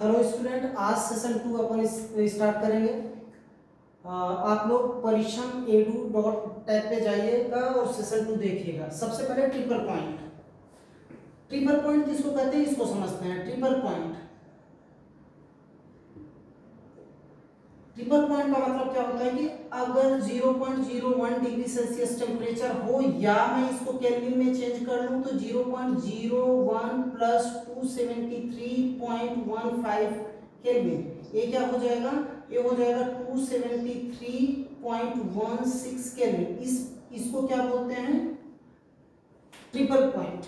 Hello student, आज session two अपन start करेंगे। आप लोग परिश्रम एडू डॉट टैब पे जाइएगा और सेशन टू देखिएगा। सबसे पहले ट्रिपल पॉइंट ट्रिपल पॉइंट जिसको कहते हैं? इसको समझते हैं। ट्रिपल पॉइंट ट्रिपल पॉइंट का मतलब क्या होता है कि अगर 0.01 डिग्री सेल्सियस टेम्परेचर हो या मैं इसको केल्विन में चेंज कर लूँ तो 0.01 plus two seventy three point one five kelvin ये क्या हो जाएगा? ये हो जाएगा two seventy three point one six kelvin इस, इसको क्या बोलते हैं? ट्रिपल पॉइंट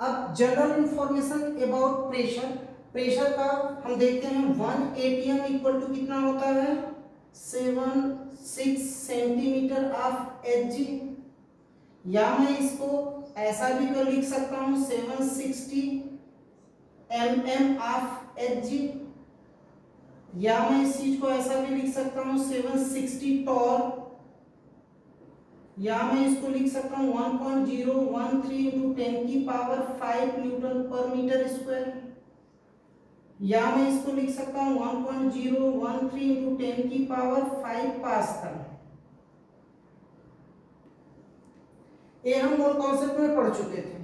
अब general information about pressure pressure का हम देखते हैं वन एटीएम इक्वल टू कितना होता है? Seven six centimetre of H G. या मैं इसको ऐसा भी कर लिख सकता हूँ, seven sixty M M of H G. या मैं इस चीज़ को ऐसा भी लिख सकता हूँ, सेवन सिक्सटी टॉर। या मैं इसको लिख सकता हूँ, one point zero one three into ten की power five newton per metre square. या मैं इसको लिख सकता हूँ? One point zero one three into ten की पावर फाइव पास्कल ये हम और कॉन्सेप्ट में पढ़ चुके थे।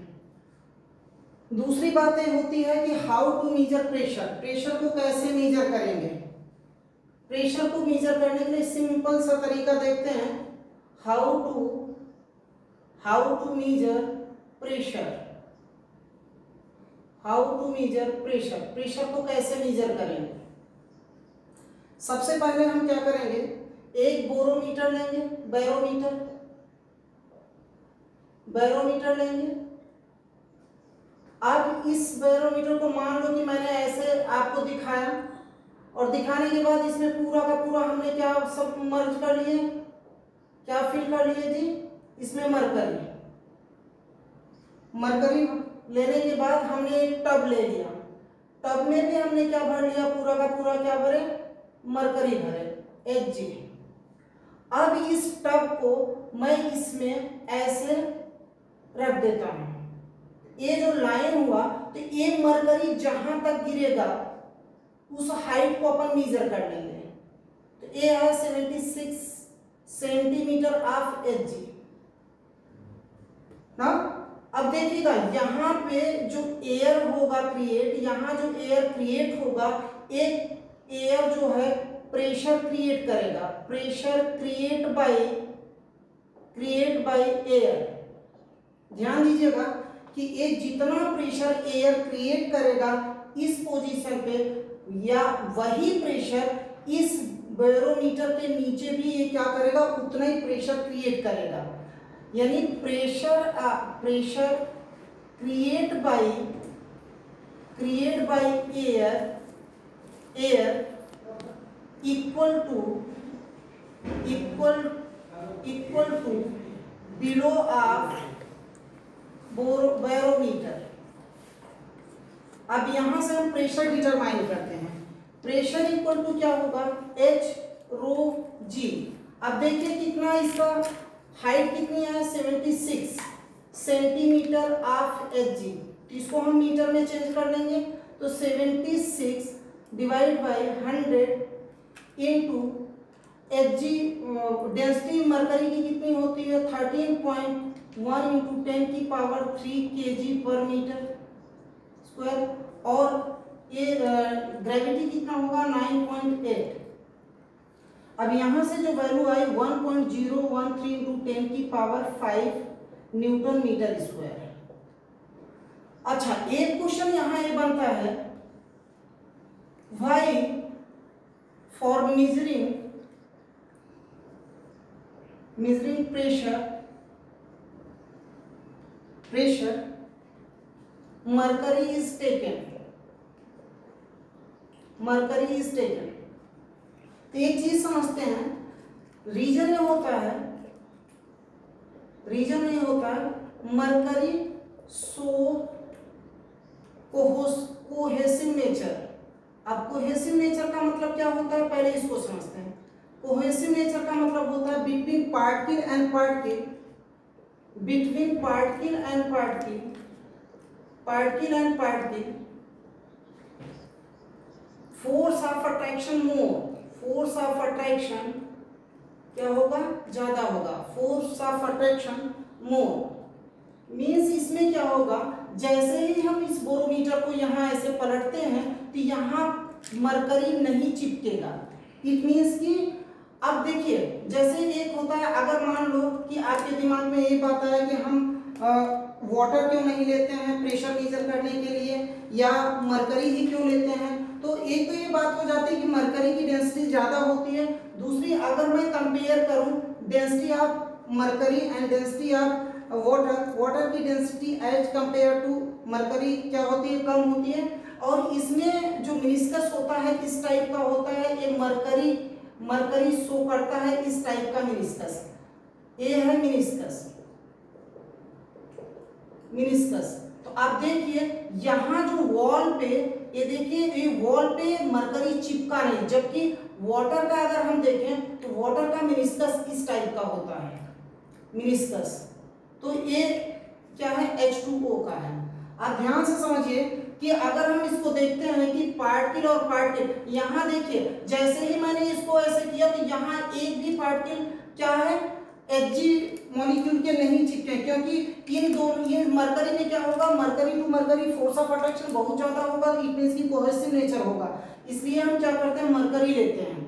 दूसरी बात ये होती है कि how to measure pressure pressure को कैसे मेजर करेंगे? प्रेशर को मेजर करने के लिए सिंपल सा तरीका देखते हैं। How to how to measure pressure how to measure pressure pressure को कैसे मेजर करेंगे सबसे पहले हम क्या करेंगे? एक बोरोमीटर लेंगे बैरोमीटर बैरोमीटर लेंगे। अब इस बैरोमीटर को मान लो कि मैंने ऐसे आपको दिखाया। और दिखाने के बाद इसमें पूरा का पूरा हमने क्या सब मर्ज कर लिए? क्या फिल कर लिए जी इसमें मरकरी मरकरी लेने के बाद हमने एक टब ले लिया। टब में भी हमने क्या भर लिया? पूरा का पूरा क्या भरे? मरकरी भरे। H G. अब इस टब को मैं इसमें ऐसे रख देता हूँ। ये जो लाइन हुआ तो ये मरकरी जहाँ तक गिरेगा, उस हाइट को अपन मेजर कर लेंगे। तो ये है seventy six centimetre of H G ना? अब देखिएगा, यहाँ पे जो एयर होगा क्रिएट यहाँ जो एयर क्रिएट होगा, एक एयर जो है प्रेशर क्रिएट करेगा। Pressure create by create by air ध्यान दीजिएगा कि ये जितना प्रेशर एयर क्रिएट करेगा, इस पोजीशन पे या वही प्रेशर इस बैरोमीटर के नीचे भी ये क्या करेगा? उतना ही प्रेशर क्रिएट करेगा। यानी pressure pressure create by create by air air equal to equal equal to below of barometer अब यहाँ से हम प्रेशर डिटरमाइन करते हैं। प्रेशर इक्वल टू क्या होगा? एच रो जी अब देखिए कितना इसका? हाइट कितनी है? 76 सेंटीमीटर ऑफ़ एच जी इसको हम मीटर में चेंज कर लेंगे तो 76 divide by 100 into H G density mercury की कितनी होती है? 13.1 पॉइंट वन इंटू टेन की power three K G per metre square और ये ग्रेविटी कितना होगा? 9.8 अब यहाँ से जो वैल्यू आई 1.013 point zero one three into ten की power five newton metre square अच्छा एक क्वेश्चन यहाँ ये बनता है। Why for measuring measuring pressure pressure mercury is taken mercury is taken तो एक चीज़ समझते हैं रीजन ये होता है रीजन ये होता है मरकरी सो कोहेसिव नेचर अब कोहेसिव नेचर का मतलब क्या होता है? पहले इसको समझते हैं। कोहेसिव नेचर का मतलब होता है between particle and particle between particle and particle particle and particle force of attraction more force of attraction क्या होगा? ज़्यादा होगा। Force of attraction more means इसमें क्या होगा? जैसे ही हम इस बोरोमीटर को यहाँ ऐसे पलटते हैं तो यहाँ मरकरी नहीं चिपकेगा। इट मीन्स कि अब देखिए, जैसे एक होता है, अगर मान लो कि आपके दिमाग में ये बात आया कि हम वाटर क्यों नहीं लेते हैं प्रेशर मेजर करने के लिए, या मरकरी ही क्यों लेते हैं? तो एक तो ये बात हो जाती है कि मरकरी की डेंसिटी ज़्यादा होती है। दूसरी, अगर मैं कंपेयर करूँ density of mercury and density of water water की density as compare to mercury क्या होती है? कम होती है। और इसमें जो मिनिस्कस होता है किस टाइप का होता है, ये मरकरी मरकरी शो करता है इस टाइप का मिनिस्कस ये है मिनिस्कस मिनिस्कस आप देखिए, यहाँ जो वॉल पे, ये देखिए, ये वॉल पे मरकरी चिपका नहीं, जबकि वाटर का अगर हम देखें तो वाटर का मिनिस्कस इस टाइप का होता है। मिनिस्कस तो ये क्या है? H2O का है। आप ध्यान से समझिए कि अगर हम इसको देखते हैं कि पार्टिकल और पार्टिकल यहाँ देखिए, जैसे ही मैंने इसको ऐसे किया तो यहाँ एक भी पार्टिकल क्या है? एच मॉलिक्यूल के नहीं चिपके, क्योंकि इन दोनों, ये मरकरी में क्या होगा? Mercury to mercury force of attraction बहुत ज़्यादा होगा इट की कोहेसिव नेचर होगा। इसलिए हम क्या करते हैं? मरकरी लेते हैं।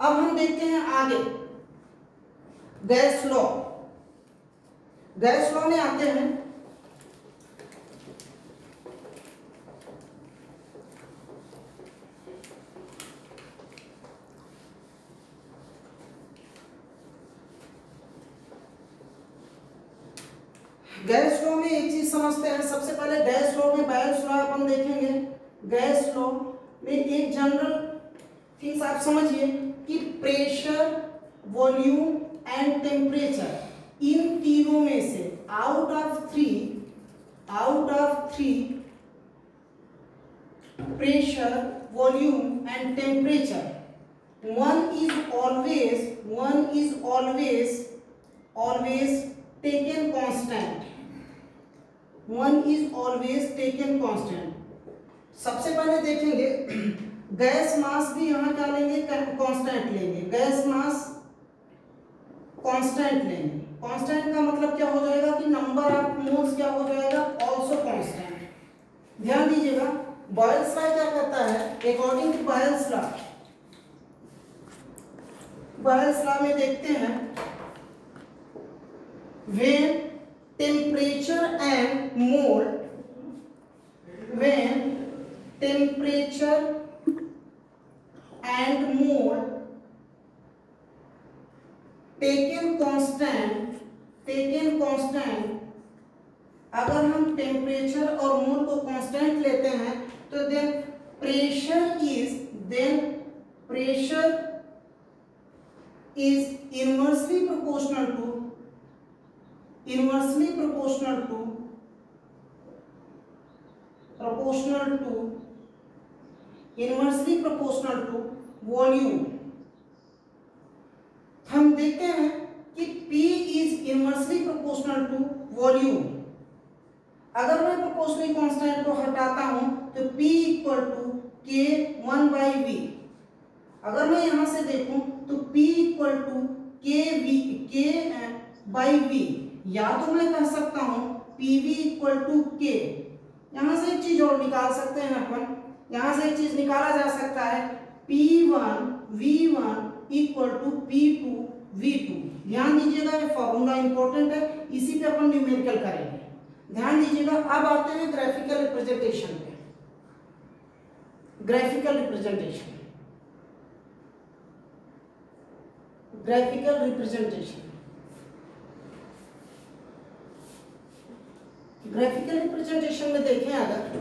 अब हम देखते हैं आगे। गैस लॉ गैस लॉ में आते हैं। गैस लॉ में एक चीज़ समझते हैं, सबसे पहले गैस लॉ में बायोस लॉ अपन देखेंगे। गैस लॉ में एक जनरल थिंग्स आप समझिए कि प्रेशर, वॉल्यूम एंड टेम्परेचर, इन तीनों में से out of three out of three pressure, volume and temperature. One is always one is always always taken constant one is always taken constant. सबसे पहले देखेंगे, गैस मास भी यहाँ क्या लेंगे कांस्टेंट लेंगे। गैस मास कांस्टेंट लेंगे। कांस्टेंट का मतलब क्या हो जाएगा कि नंबर ऑफ़ मोल्स क्या हो जाएगा? आल्सो कांस्टेंट ध्यान दीजिएगा बॉयल्स लॉ क्या कहता है? According to Boyle's law Boyle's law में देखते हैं, when temperature and mole when temperature and mole taken constant taken constant अगर हम टेम्परेचर और मोल को कांस्टेंट लेते हैं तो then pressure is then pressure is inversely proportional to inversely proportional to proportional to, inversely proportional to volume. हम देखते हैं कि P is inversely proportional to volume अगर मैं प्रोपोर्शनल कांस्टेंट को हटाता हूँ तो P equal to K one by V अगर मैं यहाँ से देखूँ तो P equal to K V K by V या तो मैं कह सकता हूँ पीवी इक्वल टू के यहाँ से एक चीज़ और निकाल सकते हैं अपन। यहाँ से एक चीज़ निकाला जा सकता है P one V one equal to P two V two ध्यान दीजिएगा, ये फॉर्मूला इंपॉर्टेंट है, इसी पे अपन न्यूमेरिकल करेंगे। ध्यान दीजिएगा, अब आते हैं ग्राफिकल रिप्रेजेंटेशन पे। Graphical representation graphical representation graphical representation में देखें अगर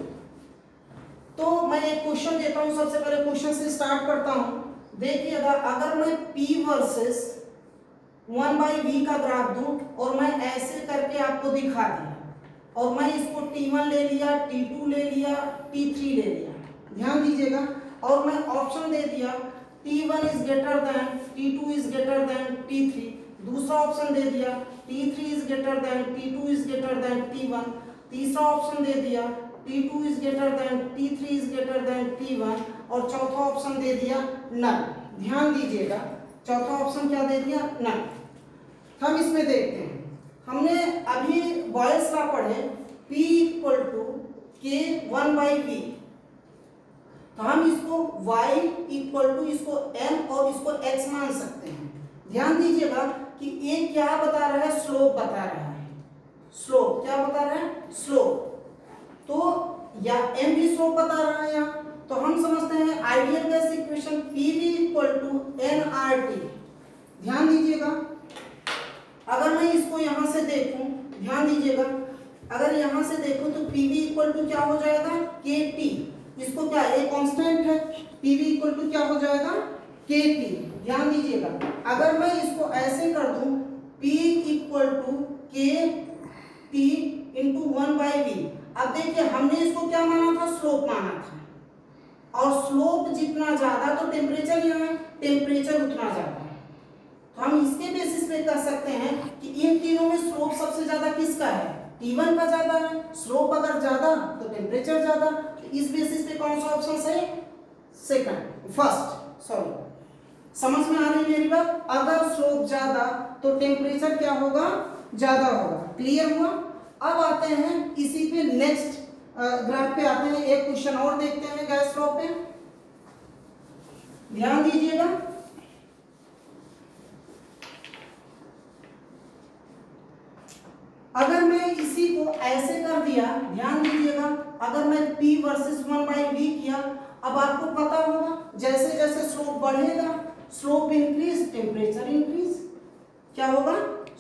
तो मैं एक क्वेश्चन देता हूँ, सबसे पहले क्वेश्चन से स्टार्ट करता हूँ। देखिएगा अगर मैं P versus one by V का ग्राफ दूँ और मैं ऐसे करके आपको दिखा दिया और मैं इसको T1 ले लिया T2 ले लिया T3 ले लिया, ध्यान दीजिएगा। और मैं ऑप्शन दे दिया T1 one is greater than T2 is greater than T3 दूसरा ऑप्शन दे दिया T3 is greater than T2 is greater than T1 तीसरा ऑप्शन दे दिया। T two is greater than T three is greater than T और चौथा option दे दिया नल ध्यान दीजिएगा। चौथा ऑप्शन क्या दे दिया? नल हम इसमें देखते हैं। हमने अभी बॉयल्स लॉ पढ़े। P equal to K one by V तो हम इसको y इक्वल टू इसको m और इसको x मान सकते हैं। ध्यान दीजिएगा। कि ये क्या बता रहा है? स्लोप बता रहा है। स्लोप, क्या बता रहा है? स्लोप। तो या m भी स्लोप बता रहा है यहाँ। तो हम समझते हैं ideal gas equation P V equal to N R T. ध्यान दीजिएगा। अगर मैं इसको यहाँ से देखूँ, ध्यान दीजिएगा। अगर यहाँ से देखूँ तो पी वी इक्वल टू क्या हो जाएगा? K T. इसको क्या ए कांस्टेंट है? पी वी इक्वल टू क्या हो जाएगा? के टी ध्यान दीजिएगा। अगर मैं इसको ऐसे कर दूँ, P equal to K T into one by V अब देखिए, हमने इसको क्या माना था? स्लोप माना था। और स्लोप जितना ज़्यादा तो टेम्परेचर यहाँ टेम्परेचर उतना ज़्यादा है। तो हम इसके बेसिस पे कह सकते हैं कि इन तीनों में स्लोप सबसे ज़्यादा किसका है? T1 का ज़्यादा है। स्लोप अगर ज़्यादा तो टेम्परेचर ज़्यादा। तो इस बेसिस पे कौन सा ऑप्शन सही? सेकंड फ़र्स्ट सॉरी समझ में आ रही है मेरी बात? अगर स्लोप ज़्यादा तो टेम्परेचर क्या होगा? ज़्यादा होगा। क्लियर हुआ? अब आते हैं इसी पे नेक्स्ट ग्राफ पे आते हैं। एक क्वेश्चन और देखते हैं गैस लॉ पे। ध्यान दीजिएगा। अगर मैं इसी को ऐसे कर दिया, ध्यान दीजिएगा। अगर मैं P versus one by V किया, अब आपको पता होगा जैसे जैसे स्लोप बढ़ेगा स्लोप इंक्रीज टेम्परेचर इंक्रीज क्या होगा?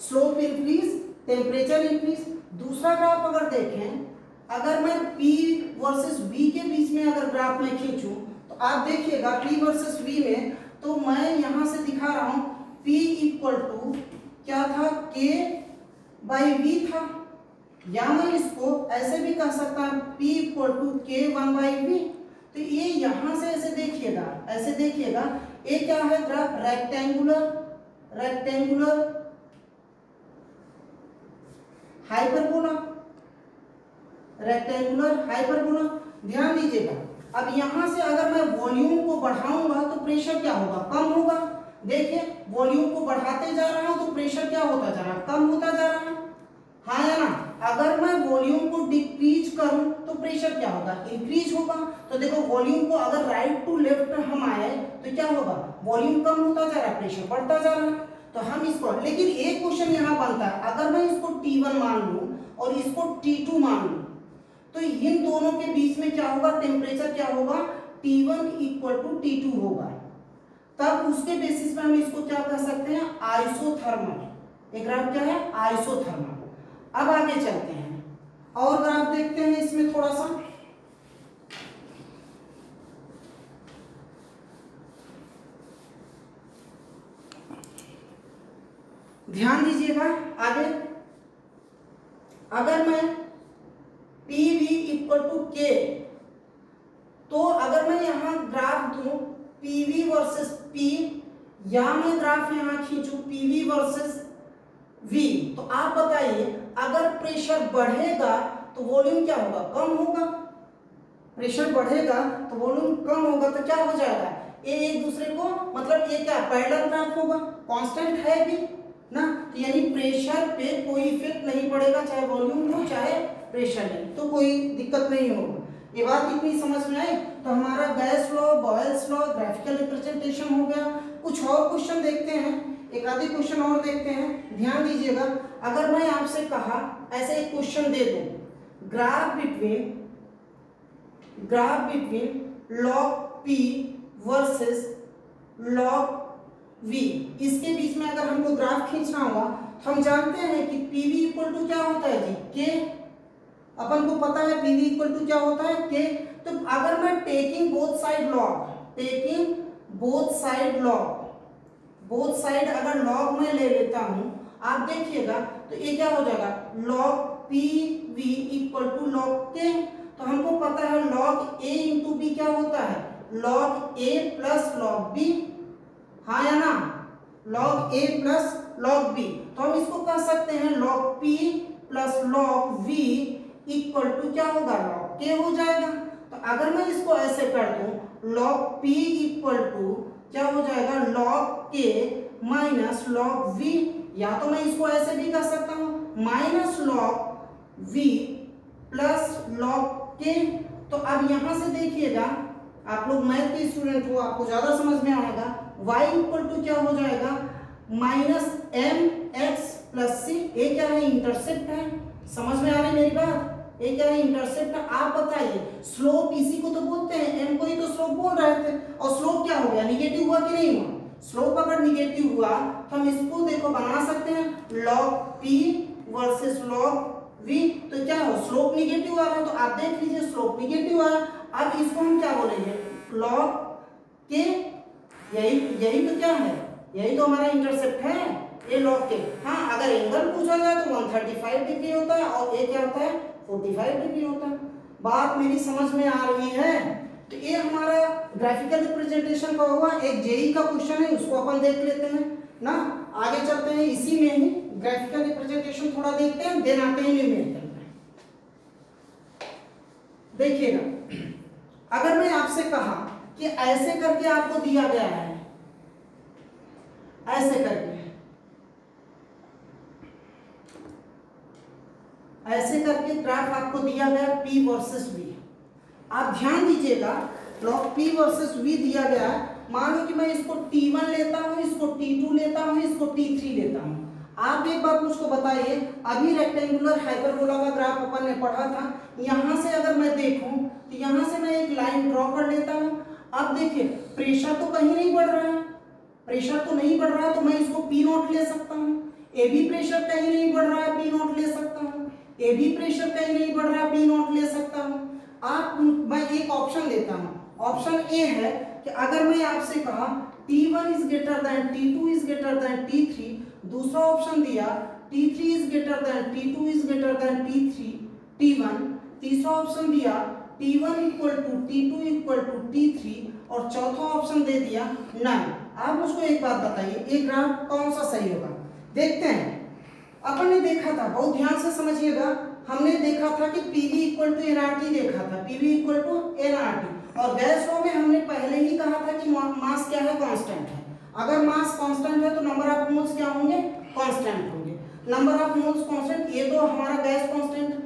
स्लोप इंक्रीज टेम्परेचर इंक्रीज दूसरा ग्राफ अगर देखें, अगर मैं P वर्सेस V के बीच में अगर ग्राफ में खींचूं तो आप देखिएगा P वर्सेस V में तो मैं यहाँ से दिखा रहा हूँ, P इक्वल टू क्या था? K बाई V था। या मैं इसको ऐसे भी कह सकता हूँ, P equal to K one by V तो ये यहाँ से ऐसे देखिएगा ऐसे देखिएगा ये क्या है? Graph rectangular rectangular hyperbola rectangular hyperbola ध्यान दीजिएगा। अब यहाँ से अगर मैं वॉल्यूम को बढ़ाऊँगा तो प्रेशर क्या होगा? कम होगा। देखिए वॉल्यूम को बढ़ाते जा रहा हूँ तो प्रेशर क्या होता जा रहा कम होता जा रहा है। हाँ या ना? अगर मैं वॉल्यूम को डिक्रीज करूँ तो प्रेशर क्या होगा? इंक्रीज होगा। तो देखो वॉल्यूम को अगर राइट टू लेफ़्ट हम आए तो क्या होगा? वॉल्यूम कम होता जा रहा है प्रेशर बढ़ता जा रहा है। तो हम इसको, लेकिन एक क्वेश्चन यहाँ बनता है। अगर मैं इसको T1 मान लूँ और इसको T2 मान लूँ तो इन दोनों के बीच में क्या होगा? टेम्परेचर क्या होगा? T1 इक्वल टू टी होगा। तब उसके बेसिस पे हम इसको क्या कह सकते हैं? आइसोथर्मल एक क्या है? आइसोथर्मल अब आगे चलते हैं। और ग्राफ देखते हैं इसमें थोड़ा सा। ध्यान दीजिएगा आगे। अगर मैं पी वी इक्वल टू के तो अगर मैं यहाँ ग्राफ दू पी वी वर्सेस पी या मैं ग्राफ यहाँ खींचू पी वी वर्सेस वी तो आप बताइए अगर प्रेशर बढ़ेगा तो वॉल्यूम क्या होगा? कम होगा। प्रेशर बढ़ेगा तो वॉल्यूम कम होगा तो क्या हो जाएगा? ये एक दूसरे को मतलब ये क्या, पैरेलल ग्राफ होगा? कांस्टेंट है भी, ना? तो यानी प्रेशर पे कोई इफ़ेक्ट नहीं पड़ेगा, चाहे वॉल्यूम हो, चाहे प्रेशर नहीं। तो कोई दिक्कत नहीं होगा। ये बात इतनी समझ में आई? तो हमारा gas law, Boyle's law, graphical representation हो गया। कुछ और क्वेश्चन देखते हैं। एक आधे क्वेश्चन और देखते हैं। ध्यान दीजिएगा। अगर मैं आपसे कहा, ऐसे एक क्वेश्चन दे दूँ। Graph between graph between log P versus log V इसके बीच में अगर हमको ग्राफ खींचना होगा, हम जानते हैं कि पी वी इक्वल टू क्या होता है जी? के अपन को पता है पी वी इक्वल टू क्या होता है? के तो अगर मैं taking both side log taking both side log both side अगर लॉग में ले लेता हूँ आप देखिएगा तो ये क्या हो जाएगा? Log P V equal to log K तो हमको पता है लॉग ए इंटू बी क्या होता है? Log A plus log B हाँ या ना? Log A plus log B तो हम इसको कह सकते हैं log P plus log V equal to क्या होगा? लॉग के हो जाएगा। तो अगर मैं इसको ऐसे कर दूँ लॉग पी इक्वल टू क्या हो जाएगा? लॉग के माइनस लॉग वी या तो मैं इसको ऐसे भी कर सकता हूँ minus log V plus log K तो अब यहाँ से देखिएगा, आप लोग मैथ के स्टूडेंट हो, आपको ज़्यादा समझ में आएगा। y इक्वल टू क्या हो जाएगा? Minus M X plus C ये क्या है? इंटरसेप्ट है। समझ में आ रही मेरी बात? ये क्या है? इंटरसेप्ट आप बताइए स्लोप इसी को तो बोलते हैं एम को ही तो स्लोप बोल रहे थे। और स्लोप क्या हो गया? निगेटिव हुआ कि नहीं हुआ? स्लोप अगर निगेटिव हुआ तो हम इसको देखो बना सकते हैं। Log P versus log V तो क्या हो स्लोप निगेटिव आ रहा है तो आप देख लीजिए स्लोप निगेटिव आ रहा अब इसको हम क्या बोलेंगे? लॉग के यही यही तो क्या है? यही तो हमारा इंटरसेप्ट है, ये लॉग के हाँ अगर एंगल पूछा जाए तो 135 डिग्री होता है, और ये क्या होता है? 45 डिग्री होता है। बात मेरी समझ में आ रही है? तो ये हमारा ग्राफिकल रिप्रेजेंटेशन का हुआ एक जेई का क्वेश्चन है, उसको अपन देख लेते हैं, ना? आगे चलते हैं, इसी में ही ग्राफिकल रिप्रेजेंटेशन थोड़ा देखते हैं देन आते हैं न्यूमेरिकल में देखिएगा, अगर मैं आपसे कहा कि ऐसे करके आपको दिया गया है, ऐसे करके ऐसे करके ग्राफ आपको दिया गया पी वर्सेस V आप ध्यान दीजिएगा लॉग P वर्सेस V दिया गया है। मान लो कि मैं इसको T1 लेता हूँ, इसको T2 लेता हूँ, इसको T3 लेता हूँ। आप एक बार मुझको बताइए, अभी रेक्टेंगुलर हाइपरबोला का ग्राफ अपन ने पढ़ा था, यहाँ से अगर मैं देखूँ तो यहाँ से मैं एक लाइन ड्रॉ कर लेता हूँ। अब देखिए प्रेशर तो कहीं नहीं बढ़ रहा है। प्रेशर तो नहीं बढ़ रहा है तो मैं इसको पी नोट ले सकता हूँ। ए बी प्रेशर कहीं नहीं बढ़ रहा है पी नोट ले सकता हूँ। ए बी प्रेशर कहीं नहीं बढ़ रहा है पी नोट ले सकता हूँ। आप, मैं एक ऑप्शन देता हूँ। ऑप्शन ए है कि अगर मैं आपसे कहा T1 is greater than T2 is greater than T3 दूसरा ऑप्शन दिया T3 is greater than T2 is greater than T3 T1 तीसरा ऑप्शन दिया T1 equal to T2 equal to T3 और चौथा ऑप्शन दे दिया नन आप मुझको एक बात बताइए, ये ग्राफ कौन सा सही होगा? देखते हैं। अपन ने देखा था, बहुत ध्यान से समझिएगा। हमने देखा था कि पीवी इक्वल टू एनआरटी देखा था, पीवी इक्वल टू एनआरटी और गैस लो में हमने पहले ही कहा था कि मास क्या है? कांस्टेंट है। अगर मास कांस्टेंट है तो नंबर ऑफ़ मोल्स क्या होंगे? कांस्टेंट होंगे। नंबर ऑफ़ मोल्स कांस्टेंट ये तो हमारा गैस कांस्टेंट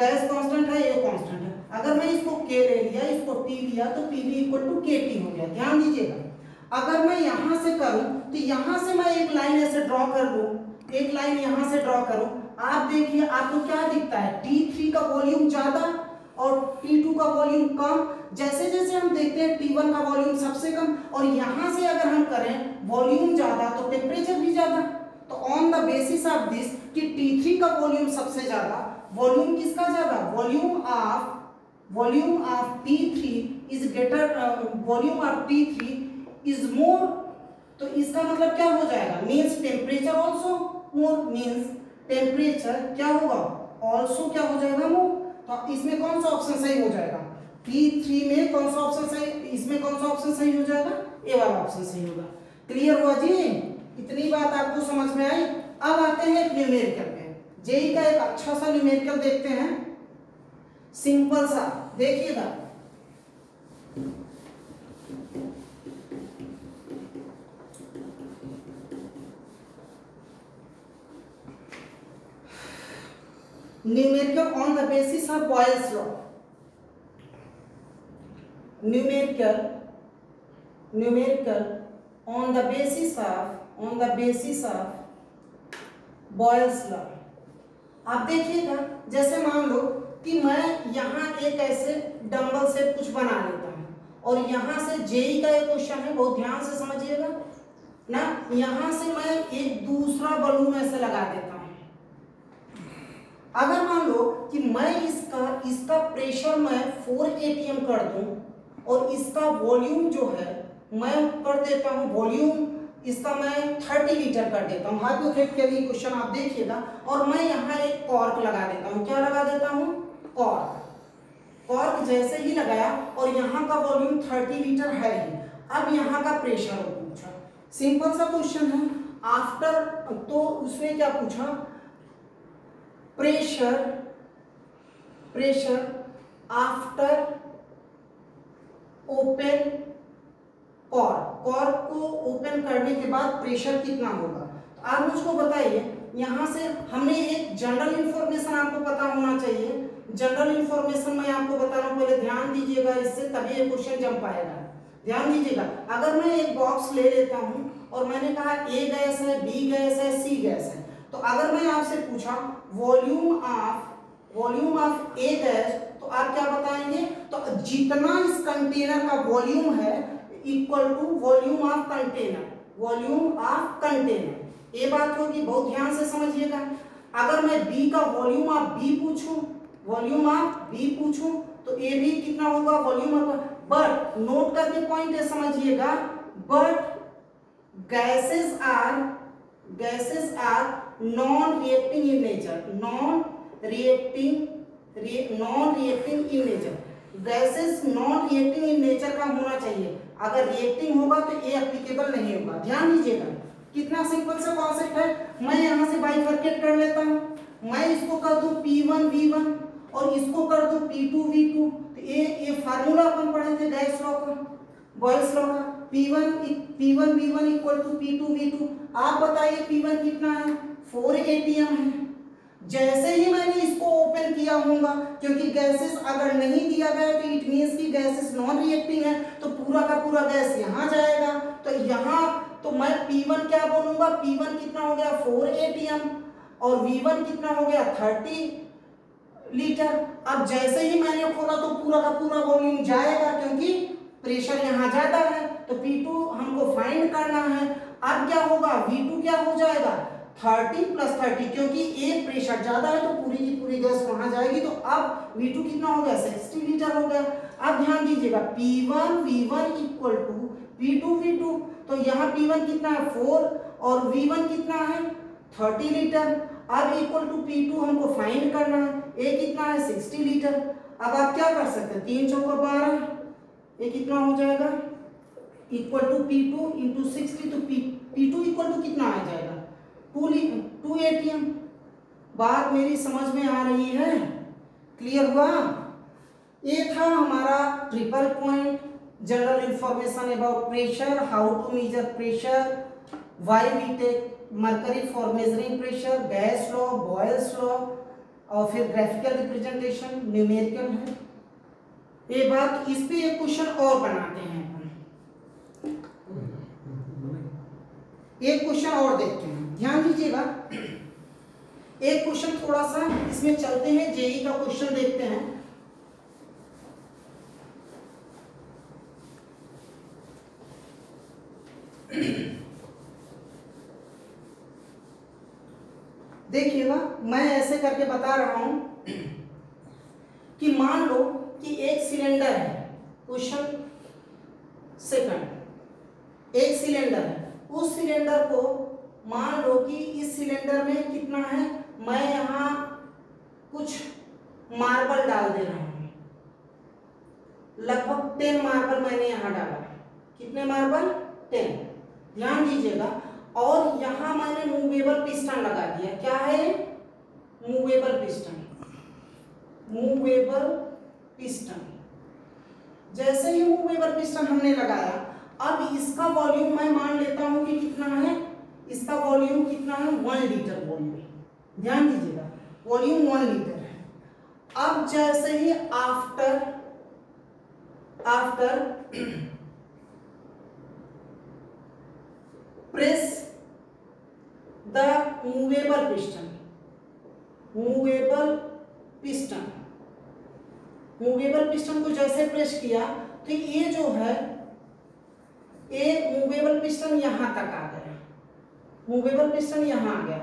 गैस कांस्टेंट है, ये कांस्टेंट है। अगर मैं इसको के ले लिया, इसको टी लिया तो PV equal to K T हो गया। ध्यान दीजिएगा। अगर मैं यहाँ से करूँ तो यहाँ से मैं एक लाइन ऐसे ड्रॉ कर लूँ। एक लाइन यहाँ से ड्रॉ करूँ। आप देखिए, आपको क्या दिखता है? टी थ्री का वॉल्यूम ज़्यादा और टी टू का वॉल्यूम कम। जैसे जैसे हम देखते हैं T1 का वॉल्यूम सबसे कम। और यहाँ से अगर हम करें वॉल्यूम ज़्यादा तो टेम्परेचर भी ज़्यादा। तो on the basis of this कि T3 का वॉल्यूम सबसे ज़्यादा वॉल्यूम किसका ज़्यादा? Volume of volume of T3 is greater volume of T3 is more तो इसका मतलब क्या हो जाएगा? Means temperature also more means temperature क्या होगा? ऑल्सो क्या हो जाएगा मोर तो इसमें कौन सा ऑप्शन सही हो जाएगा? T3 में कौन सा ऑप्शन सही, इसमें कौन सा ऑप्शन सही हो जाएगा? ए वाला ऑप्शन सही होगा। क्लियर हुआ जी? इतनी बात आपको समझ में आई? अब आते हैं न्यूमेरिकल में। जेई का एक अच्छा सा न्यूमेरिकल देखते हैं। सिंपल सा। देखिएगा। Numerical on the basis of Boyle's law. Numerical, numerical on the basis of on the basis of Boyle's law. आप देखिएगा जैसे मान लो कि मैं यहाँ एक ऐसे डंबल से कुछ बना लेता हूँ और यहाँ से जेई का एक क्वेश्चन है बहुत ध्यान से समझिएगा ना यहाँ से मैं एक दूसरा बलून ऐसे लगा देता हूँ अगर मान लो कि मैं इसका इसका प्रेशर मैं 4 एटीएम कर दूँ और इसका वॉल्यूम जो है, मैं कर देता हूँ वॉल्यूम इसका मैं 30 लीटर कर देता हूँ। हाइपोथेटिकली क्वेश्चन आप देखिएगा और मैं यहाँ एक कॉर्क लगा देता हूँ। क्या लगा देता हूँ? कॉर्क कॉर्क जैसे ही लगाया और यहाँ का वॉल्यूम 30 लीटर है ही। अब यहाँ का प्रेशर पूछा। सिंपल सा क्वेश्चन है। आफ्टर तो उसमें क्या पूछा? प्रेशर प्रेशर आफ्टर ओपन कॉर कॉर को ओपन करने के बाद प्रेशर कितना होगा? तो आप मुझको बताइए, यहाँ से हमने एक जनरल इंफॉर्मेशन आपको पता होना चाहिए। जनरल इंफॉर्मेशन मैं आपको बता रहा हूँ पहले ध्यान दीजिएगा इससे, तभी ये क्वेश्चन जम पाएगा। ध्यान दीजिएगा। अगर मैं एक बॉक्स ले लेता हूँ और मैंने कहा ए गैस है बी गैस है सी गैस है तो अगर मैं आपसे पूछा volume of volume of A gas तो आप क्या बताएँगे? तो जितना इस कंटेनर का वॉल्यूम है equal to volume of container, volume of container. ये बात होगी, बहुत ध्यान से समझिएगा। अगर मैं बी का वॉल्यूम ऑफ़ बी पूछूँ, वॉल्यूम ऑफ़ बी पूछूँ तो ए बी कितना होगा? वॉल्यूम ऑफ़ बट नोट करके पॉइंट समझिएगा। But gases are non reacting in nature non reacting non reacting in nature gases non reacting in nature का होना चाहिए। अगर रिएक्टिंग होगा तो ये एप्लीकेबल नहीं होगा। ध्यान दीजिएगा। कितना सिंपल सा कॉन्सेप्ट है। मैं यहाँ से बाइफरकेट कर लेता हूँ। मैं इसको कर दूँ P1 V1 और इसको कर दूँ P2 V2 तो ये ये फार्मूला अपन पढ़े थे गैस लॉ का बॉयल्स लॉ का। P1 P1 V1 equal to P2 V2 आप बताइए P1 कितना है? 4 atm है। जैसे ही मैंने इसको ओपन किया होगा, क्योंकि गैसेस अगर नहीं दिया गया तो इट मींस कि गैसेस नॉन रिएक्टिंग है तो पूरा का पूरा गैस यहाँ जाएगा। तो यहाँ तो मैं P1 क्या बोलूँगा? P1 कितना हो गया? 4 एटीएम और V1 कितना हो गया? 30 लीटर अब जैसे ही मैंने खोला तो पूरा का पूरा वॉल्यूम जाएगा, क्योंकि प्रेशर यहाँ ज़्यादा है। तो P2 हमको फाइंड करना है। अब क्या होगा? V2 क्या हो जाएगा? थर्टी प्लस थर्टी क्योंकि ए प्रेशर ज़्यादा है तो पूरी की पूरी गैस वहाँ जाएगी। तो अब V2 कितना हो गया? सिक्सटी लीटर हो गया। अब ध्यान दीजिएगा P1 V1 equal to P2 V2 तो यहाँ P1 कितना है? फोर और V1 कितना है? Thirty litre. अब इक्वल टू P2 हमको फाइंड करना है। ए कितना है? Sixty litre. अब आप क्या कर सकते हैं? तीन चौका बारह। ये कितना हो जाएगा? Equal to P two into sixty तो P P two equal to कितना आ जाएगा? टू टू एटीएम बात मेरी समझ में आ रही है? क्लियर हुआ? ये था हमारा triple point general information about pressure how to measure pressure why we take mercury for measuring pressure gas law Boyle's law और फिर ग्राफिकल रिप्रेजेंटेशन न्यूमेरिकल है। ये बात इस पे एक क्वेश्चन और बनाते हैं। एक क्वेश्चन और देखते हैं। ध्यान दीजिएगा। एक क्वेश्चन थोड़ा सा इसमें चलते हैं जेई का क्वेश्चन देखते हैं। देखिएगा, मैं ऐसे करके बता रहा हूँ कि मान लो कि एक सिलेंडर है। क्वेश्चन सेकंड एक सिलेंडर है। उस सिलेंडर को, मान लो कि इस सिलेंडर में कितना है, मैं यहाँ कुछ मार्बल डाल दे रहा हूँ। लगभग टेन मार्बल मैंने यहाँ डाला कितने मार्बल? टेन। ध्यान दीजिएगा। और यहाँ मैंने मूवेबल पिस्टन लगा दिया। क्या है? Movable piston. Movable piston. जैसे ही मूवेबल पिस्टन हमने लगाया अब इसका वॉल्यूम मैं मान लेता हूँ कि कितना है? इसका वॉल्यूम कितना है? वन लीटर वॉल्यूम ध्यान दीजिएगा वॉल्यूम वन लीटर है। अब जैसे ही after after press the movable piston movable piston movable piston को जैसे प्रेस किया तो ये जो है ये मूवेबल पिस्टन यहाँ तक आ गया। मूवेबल पिस्टन यहाँ आ गया।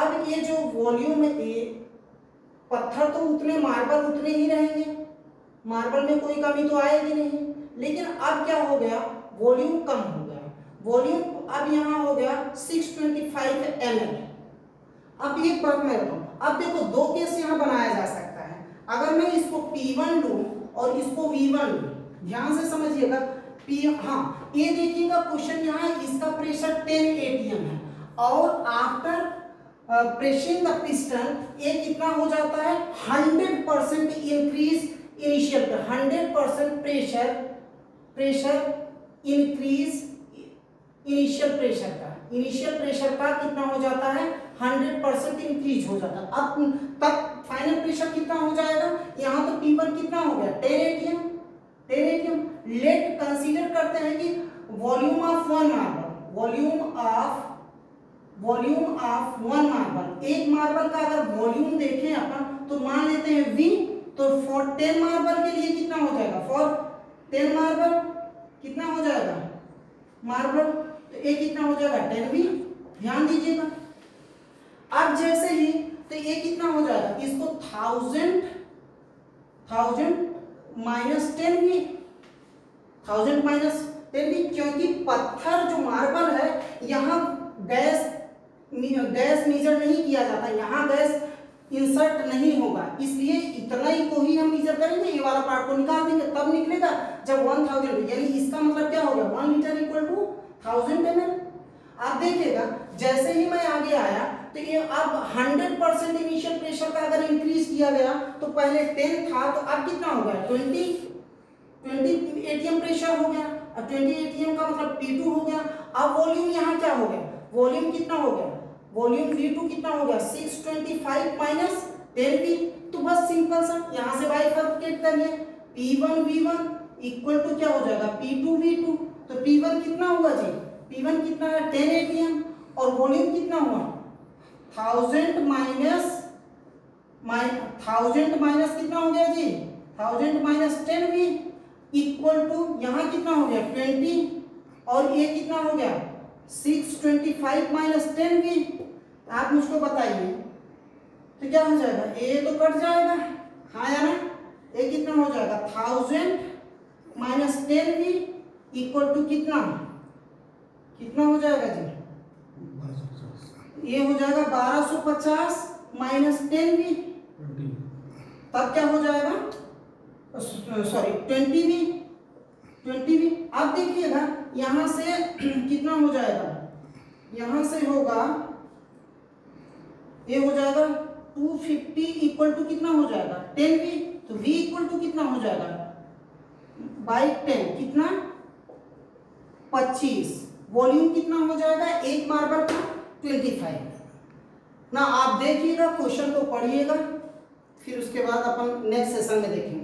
अब ये जो वॉल्यूम है ये पत्थर तो उतने मार्बल उतने ही रहेंगे। मार्बल में कोई कमी तो आएगी नहीं। लेकिन अब क्या हो गया? वॉल्यूम कम हो गया। वॉल्यूम अब यहाँ हो गया 625 ट्वेंटी अब एक बात मैं बताऊँ, अब देखो दो केस यहाँ बनाया जा सकता है। अगर मैं इसको P1 लूँ और इसको V1 लूँ, ध्यान से समझिएगा हाँ ये देखिएगा क्वेश्चन यहाँ इसका प्रेशर 10 एटीएम है। और आफ्टर प्रेसिंग द पिस्टन ये कितना हो जाता है? Hundred percent increase initial hundred percent pressure pressure increase initial pressure का। इनिशियल प्रेशर का कितना हो जाता है? हंड्रेड परसेंट इंक्रीज हो जाता। है अब तब फाइनल प्रेशर कितना हो जाएगा? यहाँ तो P1 कितना हो गया? Ten atm ten atm let consider करते हैं कि volume of one marble volume of volume of one marble एक मार्बल का अगर वॉल्यूम देखें अपन तो मान लेते हैं वी तो फॉर टेन मार्बल के लिए कितना हो जाएगा? फॉर टेन मार्बल कितना हो जाएगा? मार्बल तो ए कितना हो जाएगा? टेन वी ध्यान दीजिएगा। अब जैसे ही तो ये कितना हो जाएगा? इसको thousand thousand minus ten V thousand minus ten V क्योंकि पत्थर जो मार्बल है, यहाँ गैस गैस मीजर नहीं किया जाता, यहाँ गैस इंसर्ट नहीं होगा। इसलिए इतना ही को ही हम मीजर करेंगे, ये वाला पार्ट को निकाल देंगे, तब निकलेगा जब वन थाउज़ेंड यानी इसका मतलब क्या हो गया? One litre equal to thousand M आप देखिएगा, जैसे ही मैं आगे आया तो ये अब 100 परसेंट इनिशियल प्रेशर का अगर इंक्रीज किया गया तो पहले 10 था तो अब कितना हो गया? 20 20 एटीएम प्रेशर हो गया। अब 20 एटीएम का मतलब P2 हो गया। अब वॉल्यूम यहाँ क्या हो गया? वॉल्यूम कितना हो गया? वॉल्यूम V2 कितना हो गया? 625 माइनस 10V तो बस सिंपल सा, यहाँ से बाई फर्केट करिए P1 V1 इक्वल टू क्या हो जाएगा? P2 V2 तो P1 कितना होगा जी? P1 कितना है? 10 एटीएम और वॉल्यूम कितना हुआ? थाउज़ेंड माइनस थाउज़ेंड माइनस कितना हो गया जी? थाउज़ेंड माइनस टेन भी इक्वल टू यहाँ कितना हो गया? ट्वेंटी। और ये कितना हो गया? Six twenty five minus ten भी। आप मुझको बताइए तो क्या हो जाएगा? ए तो कट जाएगा। हाँ या ना? ए कितना हो जाएगा? थाउज़ेंड माइनस टेन भी इक्वल टू कितना? कितना हो जाएगा जी? ये हो जाएगा 1250 माइनस टेन भी तब क्या हो जाएगा? सॉरी ट्वेंटी भी ट्वेंटी भी अब देखिएगा यहाँ से कितना हो जाएगा? यहाँ से होगा ये हो जाएगा 250 इक्वल टू कितना हो जाएगा? टेन भी तो v इक्वल टू कितना हो जाएगा? बाई टेन कितना? 25 वॉल्यूम कितना हो जाएगा? एक मार्बल का ट्वेंटी फाइव ना आप देखिएगा क्वेश्चन को पढ़िएगा, फिर उसके बाद अपन नेक्स्ट सेशन में देखेंगे।